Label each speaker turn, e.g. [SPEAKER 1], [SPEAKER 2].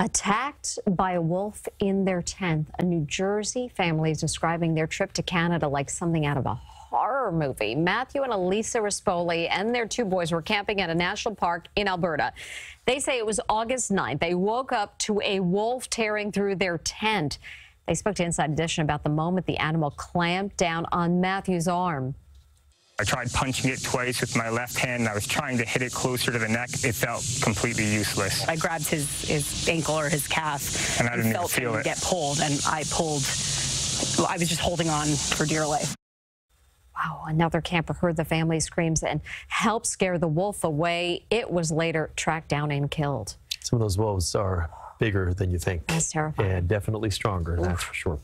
[SPEAKER 1] Attacked by a wolf in their tent. A New Jersey family is describing their trip to Canada like something out of a horror movie. Matthew and Elisa Rispoli and their two boys were camping at a national park in Alberta. They say it was August 9th. They woke up to a wolf tearing through their tent. They spoke to Inside Edition about the moment the animal clamped down on Matthew's arm.
[SPEAKER 2] I tried punching it twice with my left hand, and I was trying to hit it closer to the neck. It felt completely useless.
[SPEAKER 3] I grabbed his, his ankle or his calf
[SPEAKER 2] And I didn't even
[SPEAKER 3] felt
[SPEAKER 2] feel
[SPEAKER 3] him
[SPEAKER 2] it.
[SPEAKER 3] get pulled, and I pulled. well, I was just holding on for dear life.
[SPEAKER 1] Wow, another camper heard the family screams and helped scare the wolf away. It was later tracked down and killed.
[SPEAKER 4] Some of those wolves are bigger than you think.
[SPEAKER 1] That's terrifying.
[SPEAKER 4] And definitely stronger, that's for sure.